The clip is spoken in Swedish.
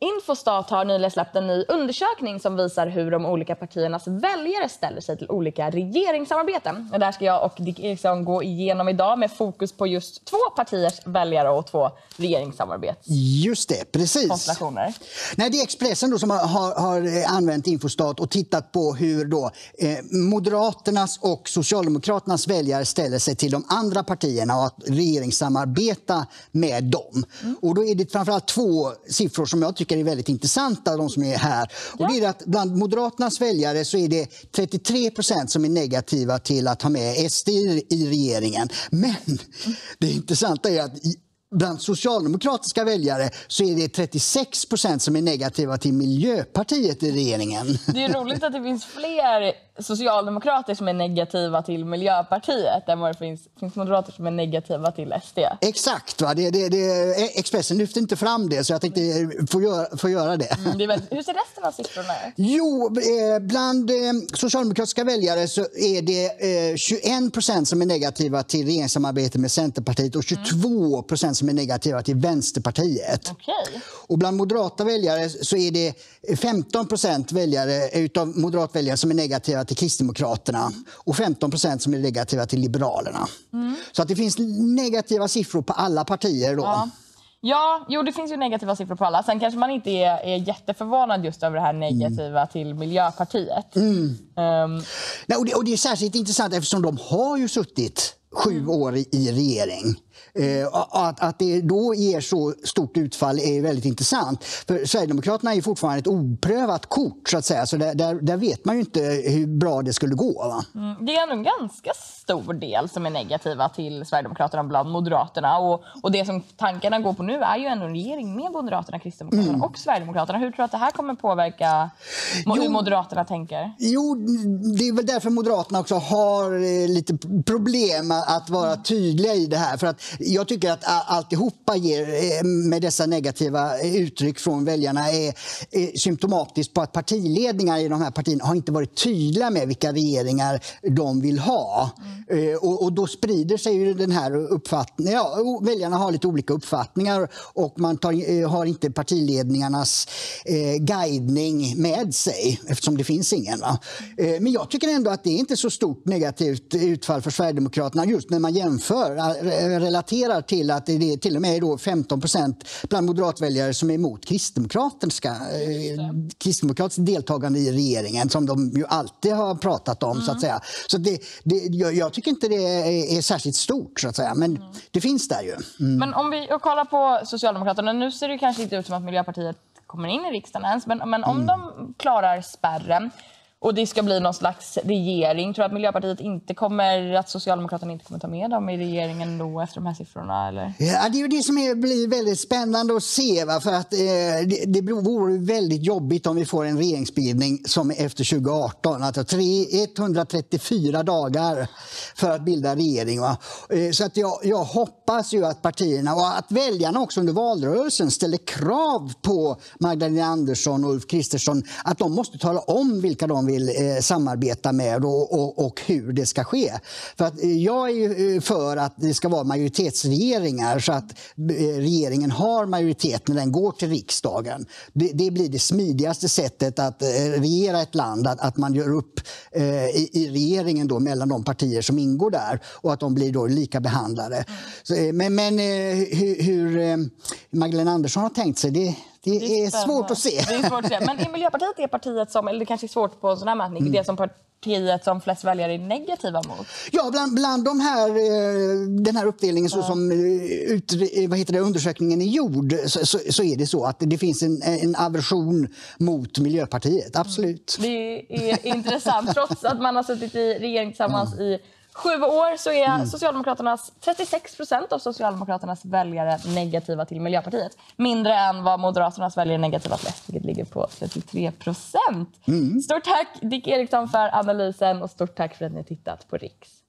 Infostat har nyligen släppt en ny undersökning som visar hur de olika partiernas väljare ställer sig till olika regeringssamarbeten. Det där ska jag och Dick Eriksson gå igenom idag med fokus på just två partiers väljare och två regeringssamarbets Just det, precis. Nej, det är Expressen då som har, har, har använt Infostat och tittat på hur då, eh, Moderaternas och Socialdemokraternas väljare ställer sig till de andra partierna och att regeringssamarbeta med dem. Och då är det framförallt två siffror som jag tycker är väldigt intressanta, de som är här. Och det är att bland Moderaternas väljare så är det 33 procent som är negativa till att ha med SD i, i regeringen. Men det intressanta är att i, Bland socialdemokratiska väljare så är det 36 procent som är negativa till Miljöpartiet i regeringen. Det är roligt att det finns fler socialdemokrater som är negativa till Miljöpartiet än vad det finns, finns moderater som är negativa till SD. Exakt, va? Det, det, det, Expressen lyfte inte fram det så jag tänkte få göra, få göra det. Mm, det väldigt, hur ser resten av siffrorna ut? Jo, eh, bland eh, socialdemokratiska väljare så är det eh, 21 procent som är negativa till regeringssamarbete med Centerpartiet och 22 procent som är negativa till Vänsterpartiet. Okej. Och bland moderata väljare så är det 15 procent väljare utav moderatväljare som är negativa till Kristdemokraterna och 15 procent som är negativa till Liberalerna. Så att det finns negativa siffror på alla partier. Då. Ja. Ja, jo det finns ju negativa siffror på alla. Sen kanske man inte är, är jätteförvånad just över det här negativa till Miljöpartiet. Ehm, Nej, och, det, och det är särskilt intressant eftersom de har ju suttit sju år i, i regering. Eh, att, att det då ger så stort utfall är väldigt intressant. För Sverigedemokraterna är ju fortfarande ett oprövat kort så att säga. Så där, där, där vet man ju inte hur bra det skulle gå. Va? Mm, Det är en ganska stor del som är negativa till Sverigedemokraterna bland Moderaterna. Och, och det som tankarna går på nu är ju ändå en regering med Moderaterna, Kristdemokraterna Mm. och Sverigedemokraterna. Hur tror du att det här kommer påverka mo- hur Jo. Moderaterna tänker? Jo, det är väl därför Moderaterna också har eh, lite problem att vara tydliga i det här. För att jag tycker att alltihopa ger, eh, med dessa negativa eh, uttryck från väljarna är, är symptomatiskt på att partiledningar i de här partierna har inte varit tydliga med vilka regeringar de vill ha. Eh, Och, och då sprider sig ju den här uppfattningen. Ja, väljarna har lite olika uppfattningar och man tar, eh, har inte partiledningarnas eh, guidning med sig eftersom det finns ingen. Eh, men jag tycker ändå att det är inte så stort negativt utfall för Sverigedemokraterna just när man jämför, eh, relaterar till att det är till och med då 15 procent bland moderatväljare som är emot kristdemokratiska, eh, kristdemokratiskt deltagande i regeringen som de ju alltid har pratat om. så att säga. Så det, det, jag, jag tycker inte det är, är särskilt stort så att säga, men det finns där ju. Mm. Men om vi kollar på Socialdemokraterna, nu ser det kanske inte ut som att Miljöpartiet kommer in i riksdagen ens, men, men om de klarar spärren och det ska bli någon slags regering, tror du att Miljöpartiet inte kommer, att Socialdemokraterna inte kommer ta med dem i regeringen då efter de här siffrorna? Eller? Ja, det är ju det som är, blir väldigt spännande att se. Va? För att, eh, det, det vore väldigt jobbigt om vi får en regeringsbildning som efter 2018. Alltså 134 dagar för att bilda regering. Va? Eh, så att jag, jag hoppas ju att partierna och att väljarna också under valrörelsen ställer krav på Magdalena Andersson och Ulf Kristersson att de måste tala om vilka de vill eh, samarbeta med och, och, och hur det ska ske. För att, eh, jag är ju eh, för att det ska vara majoritetsregeringar så att eh, regeringen har majoritet när den går till riksdagen. Det, det blir det smidigaste sättet att regera ett land, att, att man gör upp eh, i, i regeringen då mellan de partier som ingår där och att de blir då lika behandlade. Så, eh, men men hur, hur Magdalena Andersson har tänkt sig, det, det, är spännande. svårt att se. Det är svårt att se. Men är Miljöpartiet det partiet som, eller det kanske är svårt på en sån här mätning, Mm. det som partiet som flest väljare är negativa mot? Ja, bland, bland de här, eh, den här uppdelningen så som eh, ut, eh, vad heter det, undersökningen är gjord så, så, så är det så att det finns en, en aversion mot Miljöpartiet. Absolut. Det är intressant. Trots att man har suttit i regering tillsammans i sju år så är Socialdemokraternas 36 procent av Socialdemokraternas väljare negativa till Miljöpartiet. Mindre än vad Moderaternas väljare är negativa till, vilket ligger på 33 procent. Stort tack Dick Eriksson för analysen och stort tack för att ni tittat på Riks.